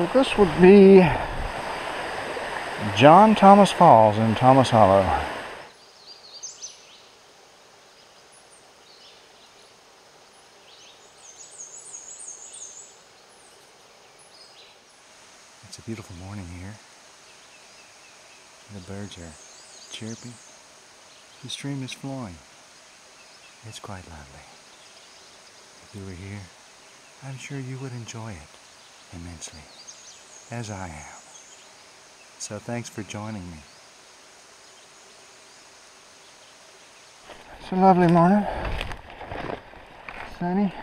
So this would be John Thomas Falls in Thomas Hollow. It's a beautiful morning here. The birds are chirping. The stream is flowing. It's quite lovely. If you were here, I'm sure you would enjoy it immensely, as I am. So thanks for joining me. It's a lovely morning. Sunny.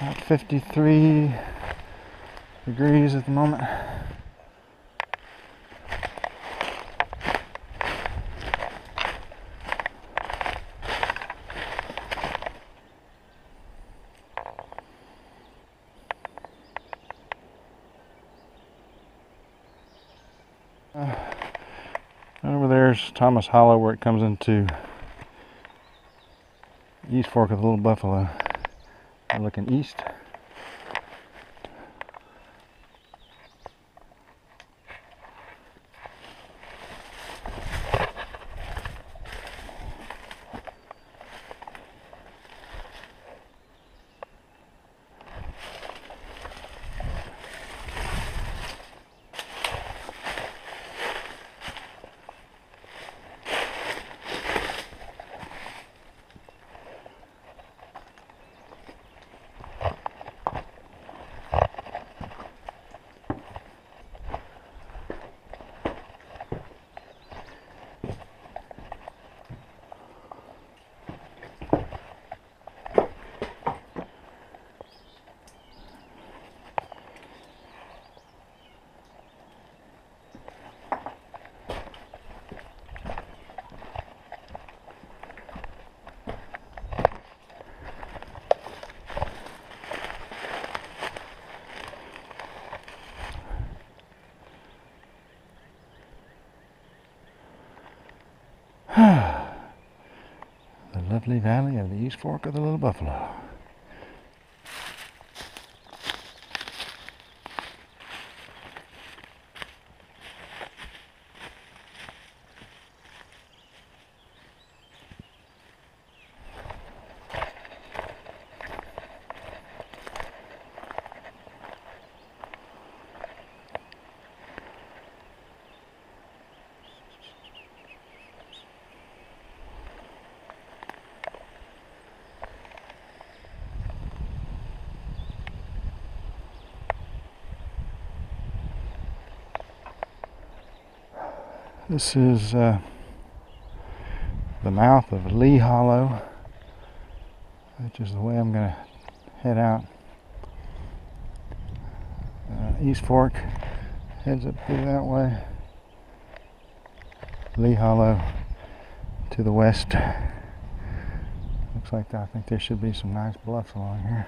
About 53 degrees at the moment. Thomas Hollow where it comes into East Fork of the Little Buffalo. I'm looking east. the valley of the East Fork of the Little Buffalo. This is uh, the mouth of Lee Hollow, which is the way I'm going to head out. Uh, East Fork heads up through that way. Lee Hollow to the west. Looks like I think there should be some nice bluffs along here.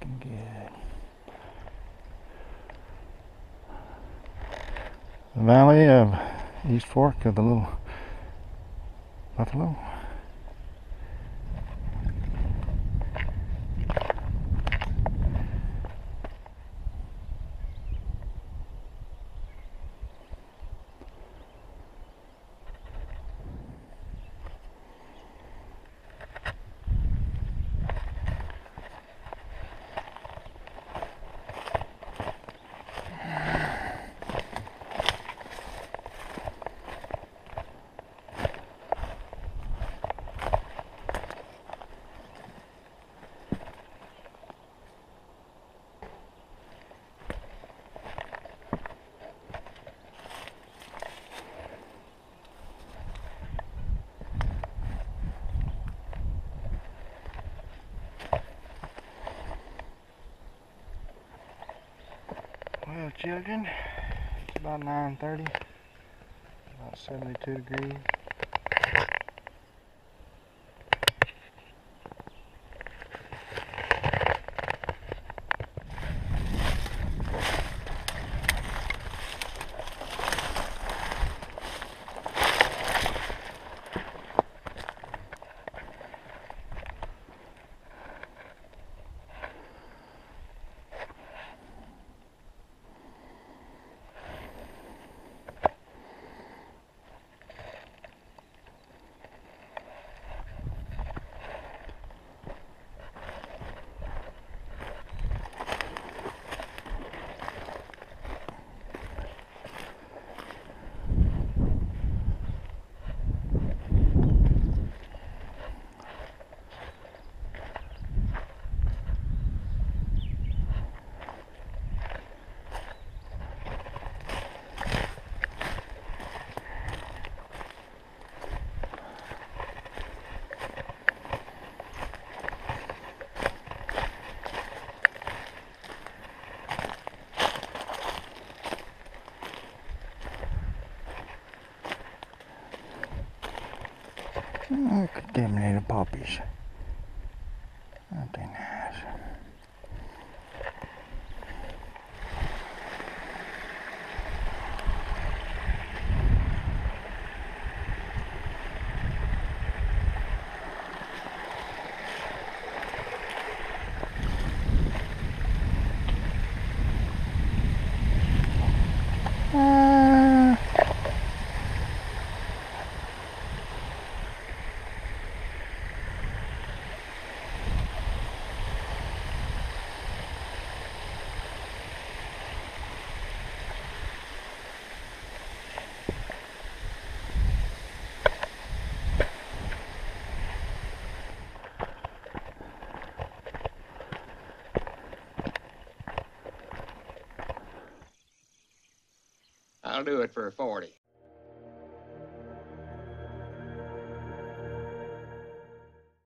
Looking good. The valley of East Fork of the Little Buffalo. Children, it's about 9.30, about 72 degrees. Akademinen papis. Joten... I'll do it for 40.